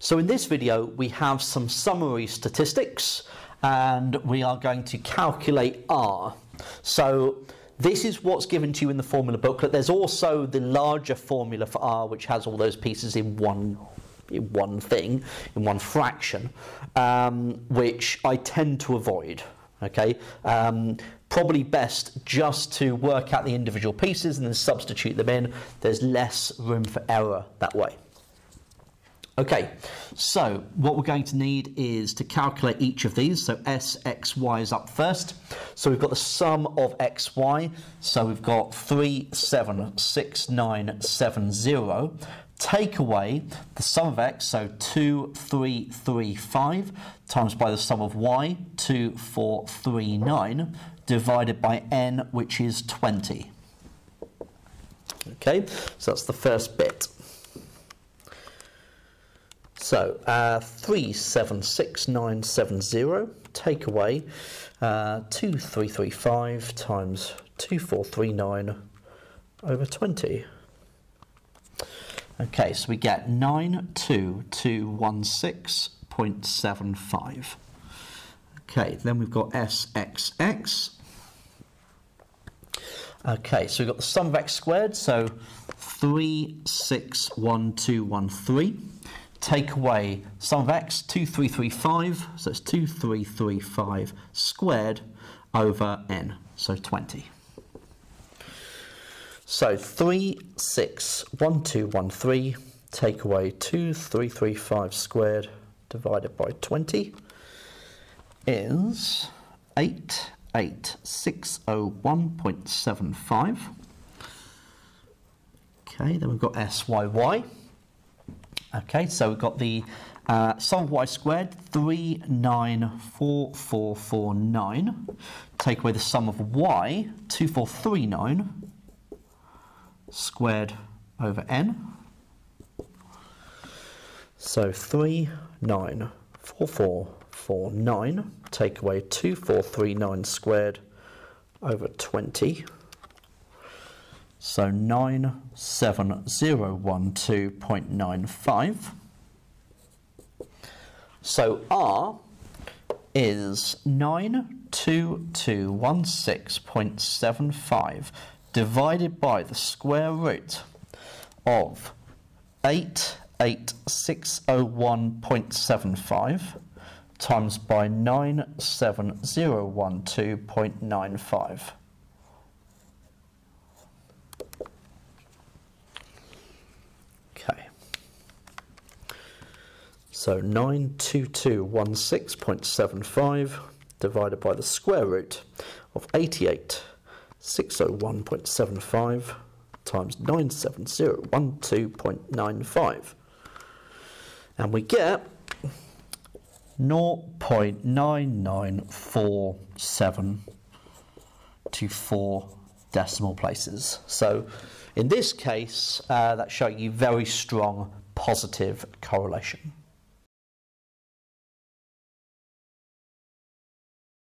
So in this video, we have some summary statistics and we are going to calculate R. So this is what's given to you in the formula booklet. There's also the larger formula for R, which has all those pieces in one in one thing, in one fraction, um, which I tend to avoid. Okay, um, probably best just to work out the individual pieces and then substitute them in. There's less room for error that way. Okay, so what we're going to need is to calculate each of these. So S, X, Y is up first. So we've got the sum of X, Y. So we've got 3, 7, 6, 9, 7, 0. Take away the sum of X, so 2, 3, 3, 5, times by the sum of Y, 2, 4, 3, 9, divided by N, which is 20. Okay, so that's the first bit. So uh, 376970 take away uh, 2335 times 2439 over 20. Okay, so we get 92216.75. Okay, then we've got SXX. Okay, so we've got the sum of x squared, so 361213 take away sum of x, 2335, so it's 2335 squared over n, so 20. So 361213 take away 2335 squared divided by 20 is 88601.75. Okay, then we've got SYY. Okay, so we've got the uh, sum of y squared, 394449. Take away the sum of y, 2439 squared over n. So 394449. Take away 2439 squared over 20. So 97012.95. So R is 92216.75 divided by the square root of 88601.75 times by 97012.95. So 92216.75 divided by the square root of 88,601.75 times 97012.95. And we get 0.9947 to four decimal places. So in this case, uh, that's showing you very strong positive correlation.